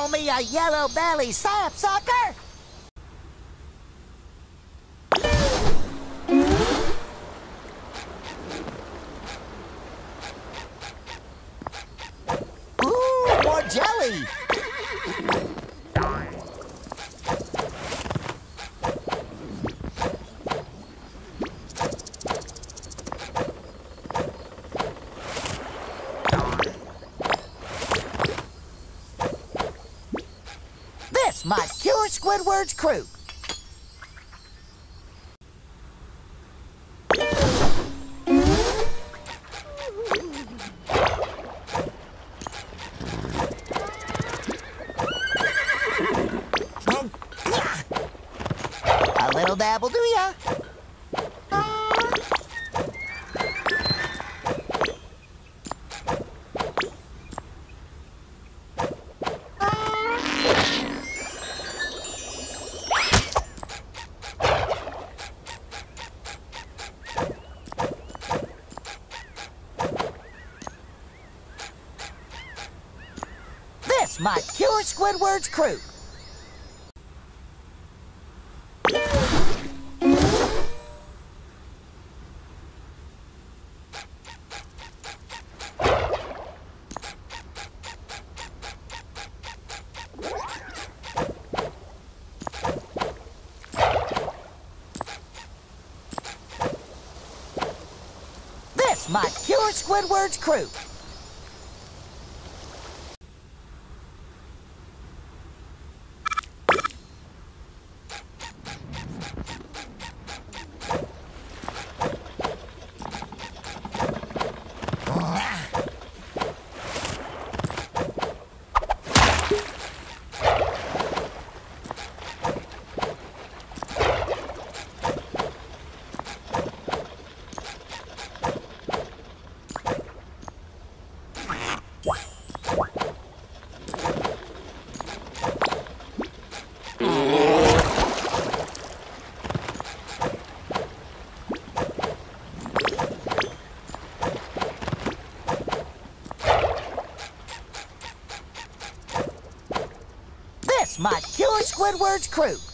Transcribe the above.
call me a yellow belly sapsucker? Ooh, more jelly! This might cure Squidward's croup. Oh, A little dabble, do ya? Might cure Squidward's crew. This might cure Squidward's croup. Might cure Squidward's croup.